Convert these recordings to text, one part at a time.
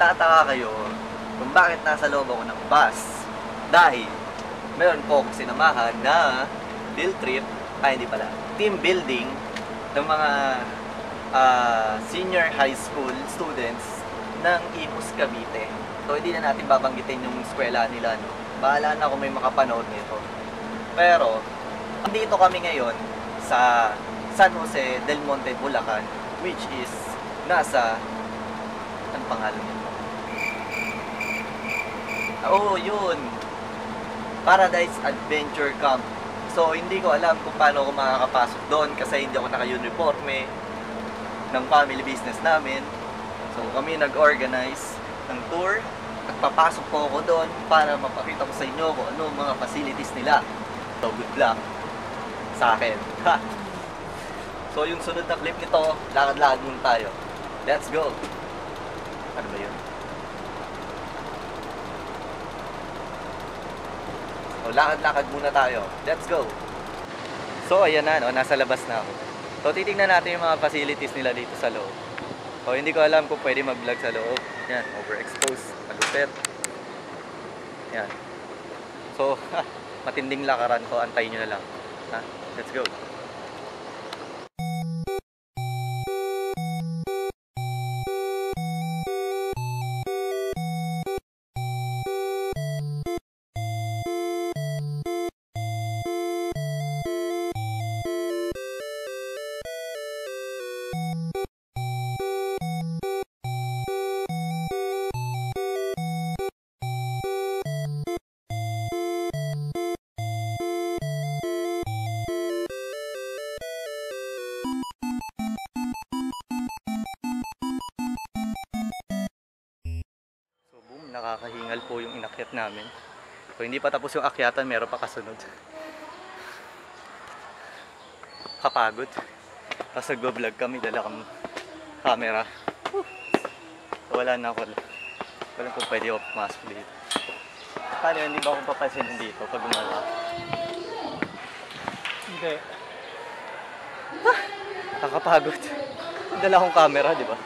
nagtataka kayo kung bakit nasa loob ako ng bus. Dahil, meron po akong sinamahan na field trip, ay hindi pala, team building ng mga ah, senior high school students ng Imus Cavite. So, hindi na natin babanggitin yung eskwela nila, no? Bahala na kung may makapanood nito. Pero, andito kami ngayon sa San Jose del Monte, Bulacan, which is nasa, ano pangalan nito? Oo, oh, yun. Paradise Adventure Camp. So, hindi ko alam kung paano ako makakapasok doon kasi hindi ako naka-uniforme ng family business namin. So, kami nag-organize ng tour. Nagpapasok po ako doon para mapakita ko sa inyo kung ano mga facilities nila. So, good luck sa akin. So, yung sunod na clip nito, lakad-lakad muna tayo. Let's go! Ano ba yun? Lakad-lakad muna tayo. Let's go! So, ayan na, no? nasa labas na ako. So, titingnan natin yung mga facilities nila dito sa loob. So, hindi ko alam kung pwede mag-vlog sa loob. Yan, overexposed, malupit. Yan. So, matinding lakaran ko, antayin nyo na lang. Ha? Let's go! Po yung inakyat namin. So hindi pa tapos yung akyatan, meron pa kasunod. Kapagod. Tapos nagbablog kami, dala kang camera. So, wala na ako. Wala po pwede ako pumasok dito. Paano yun, hindi ba ako papansinin dito pag gumala? Hindi. Nakakapagod. Dala akong camera, di ba?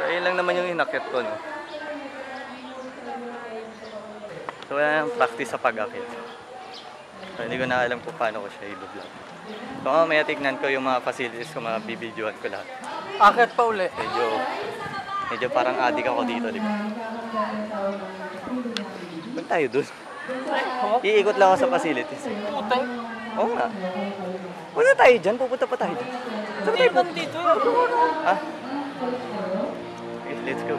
So, ayun lang naman yung inakyat ko, no? So, wala nang practice sa pag-akit. So, hindi ko na alam kung paano ko siya i-vlog. So, mamaya tignan ko yung mga facilities ko, mga bibidyohan ko lahat. Akit pa uli. Medyo, medyo parang adik ako dito, di ba? Ba't tayo dun? Oh, Iikot lang ako sa facilities. eh. utay. Oo nga. Wala tayo dyan, pupunta pa tayo dyan. Saan tayo man dito. Ha? Okay, let's go.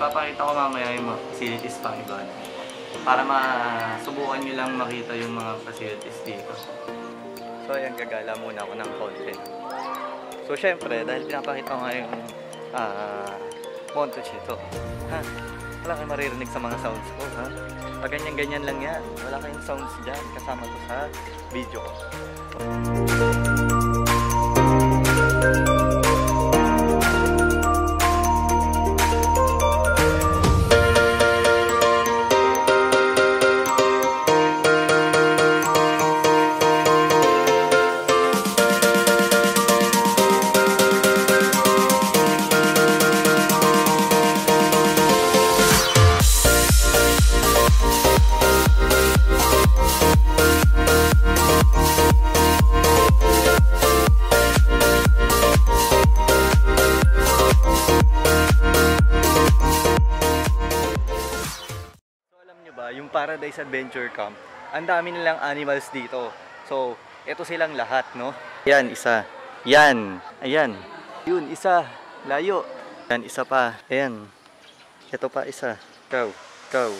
Ipapakita ko mamaya yung mga facilities pang iba. Para masubukan nyo lang makita yung mga facilities dito. So ayan, gagala muna ako ng konti. So syempre, dahil pinapakita ko nga yung ah, montage ito, ha? Wala kayong maririnig sa mga sounds ko, ha? Pag ganyan-ganyan lang yan, wala kayong sounds dyan, kasama to sa video ko. Paradise Adventure Camp, ang dami nilang animals dito. So, eto silang lahat, no? Yan, isa. Yan. Ayan. Yun, isa. Layo. Yan, isa pa. Ayan. Ito pa, isa. Ikaw. Ikaw.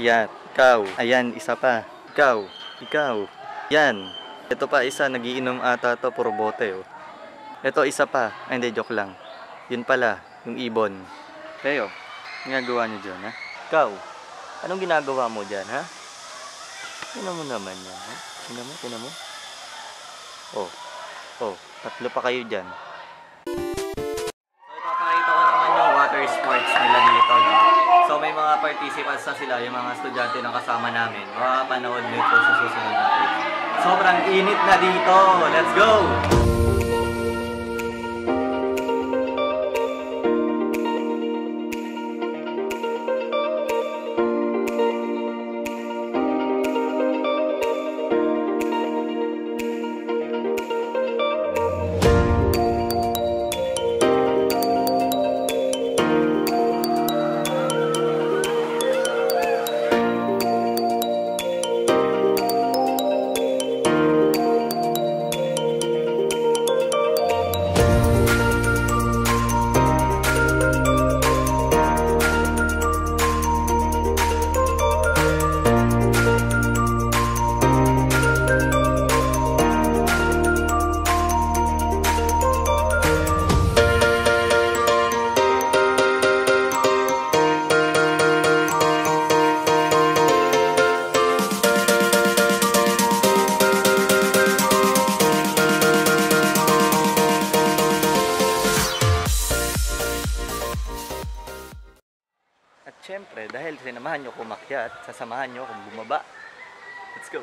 Yan. Ikaw. Ayan, isa pa. Ikaw. Ikaw. Yan. Ito pa, isa. Nagiinom ata to Puro bote, oh. Ito, isa pa. Ay, hindi, joke lang. Yun pala. Yung ibon. Leo, ginagawa niyo dyan, ha? Ikaw. Anong ginagawa mo dyan, ha? Tinan mo naman yan, ha? Tinan mo, tinan mo. Oh, oh, tatlo pa kayo dyan. So, ipapakita ko naman yung water sports nila dito, no? So, may mga participants na sila, yung mga estudyante na kasama namin. Makapanood nito sa susunod na Sobrang init na dito. Let's go! sasamahan nyo kung sasamahan nyo kung bumaba. Let's go!